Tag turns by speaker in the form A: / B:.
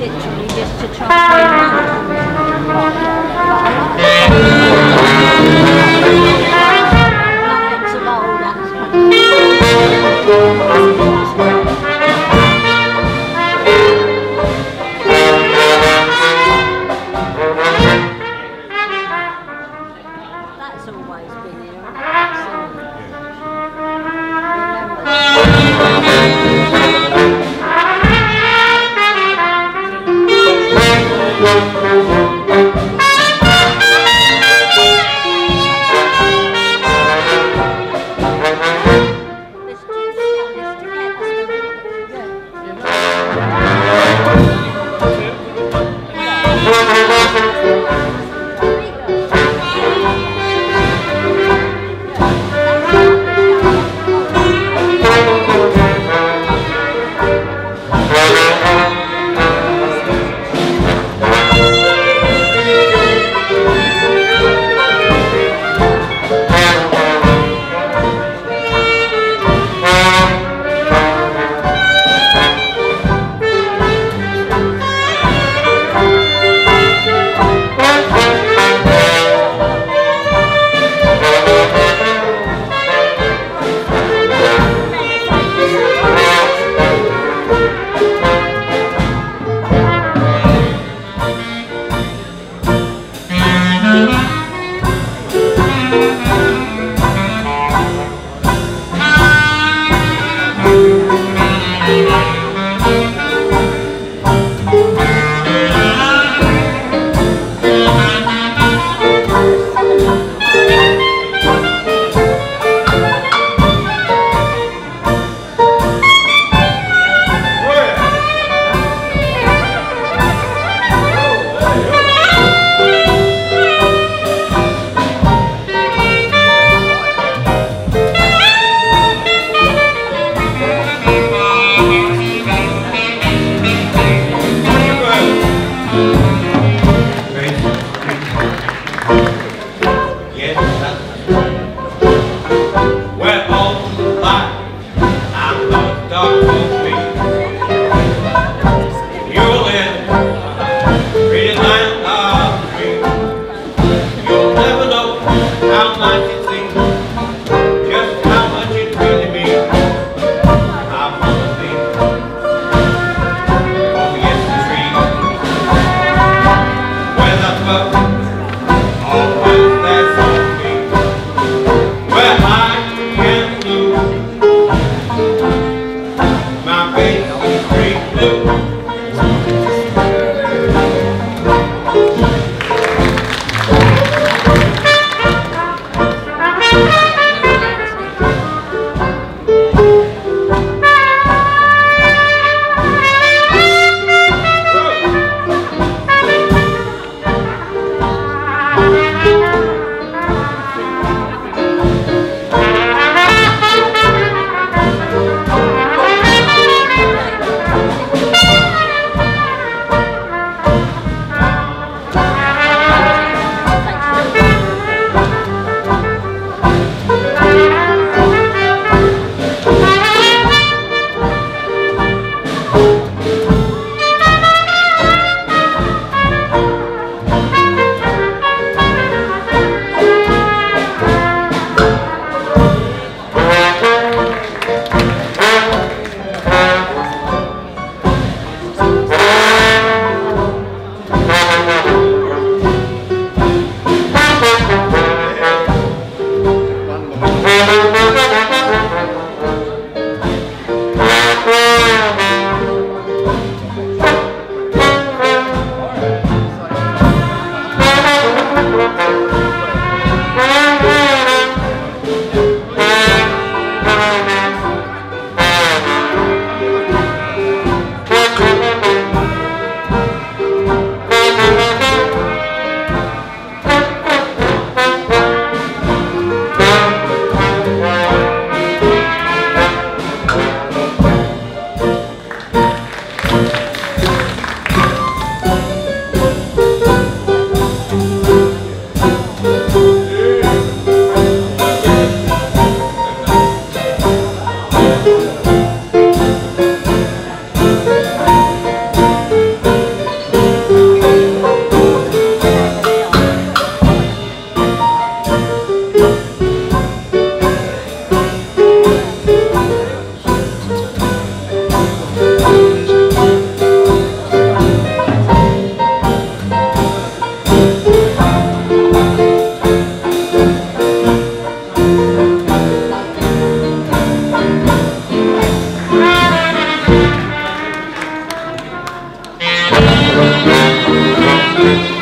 A: literally just to translate.
B: Thank you.